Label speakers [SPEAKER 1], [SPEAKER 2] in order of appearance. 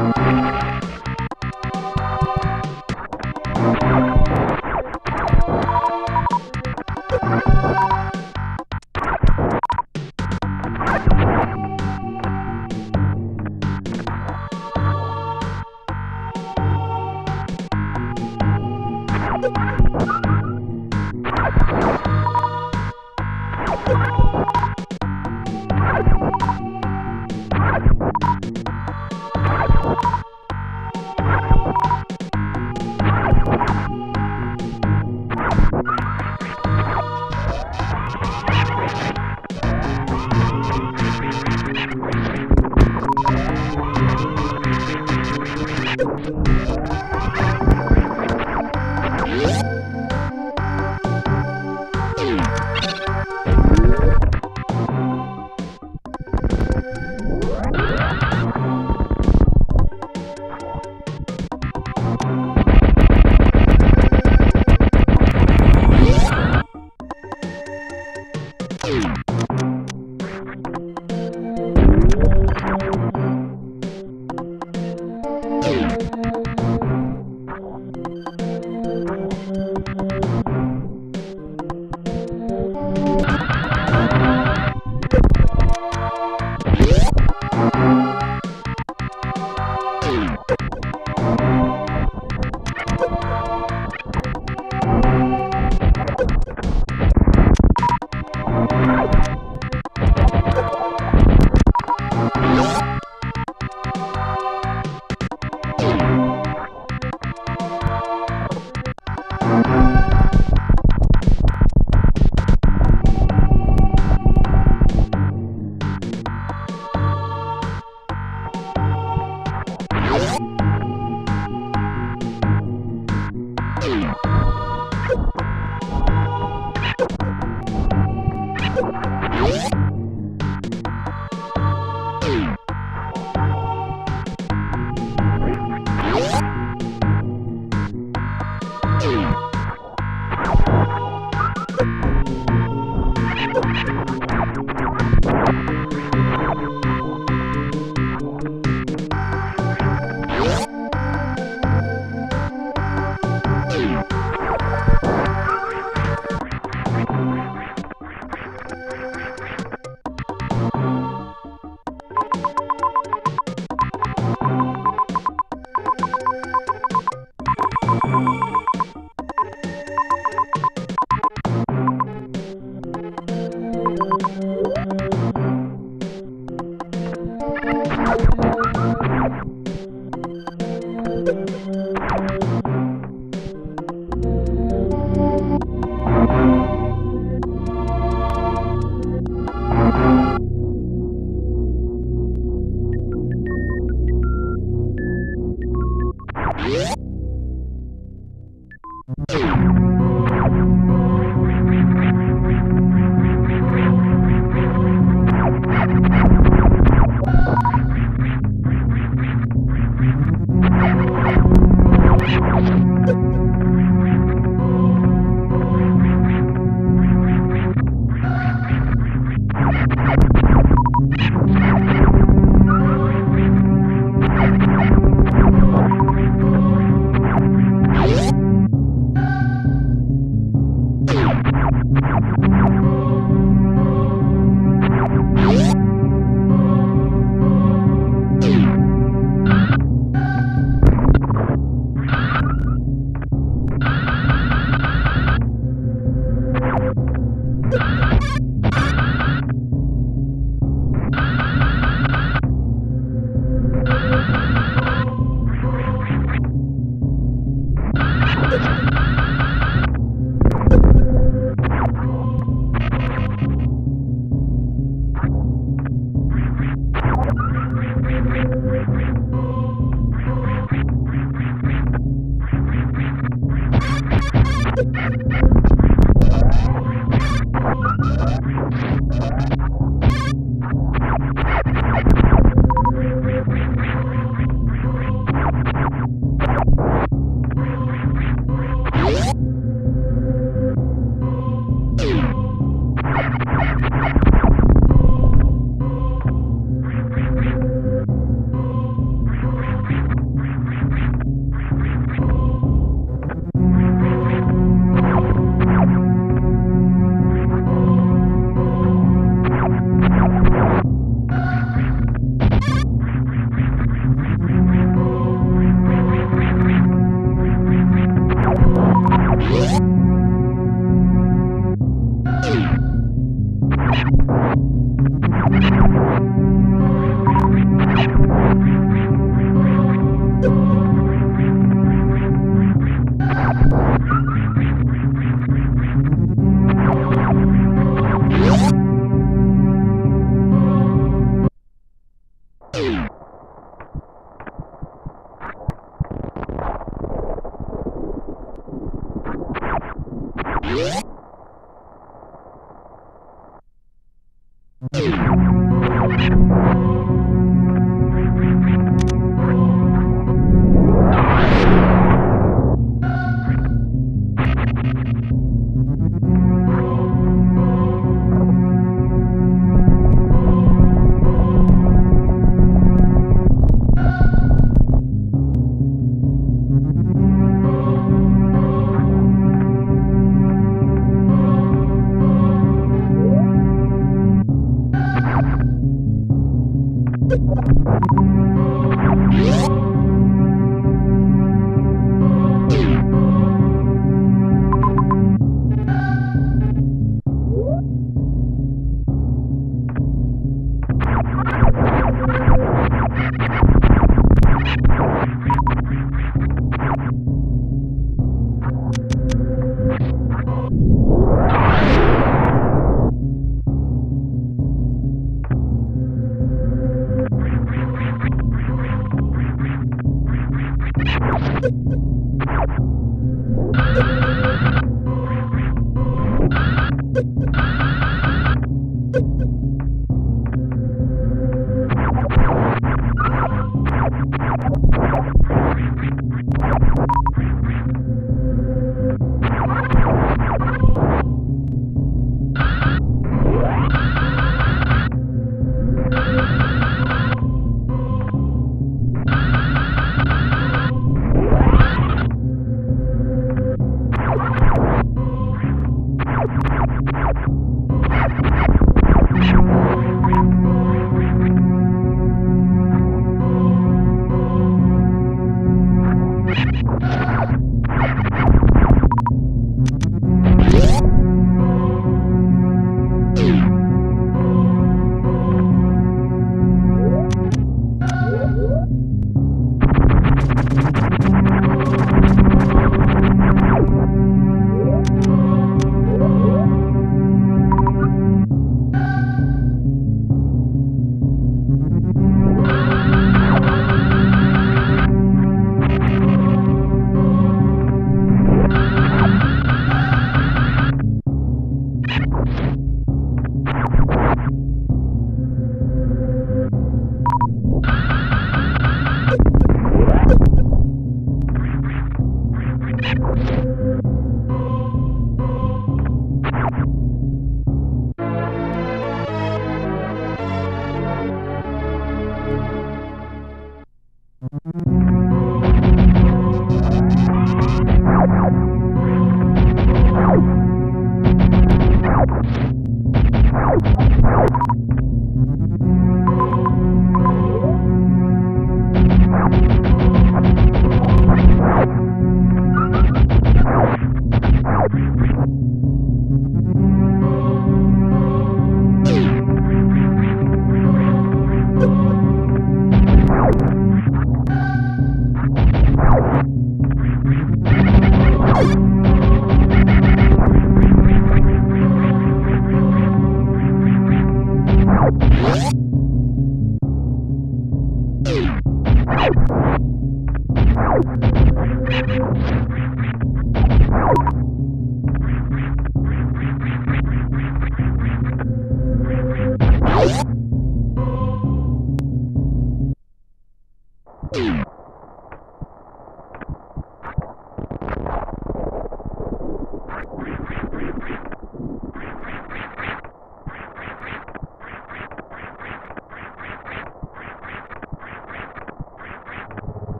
[SPEAKER 1] Música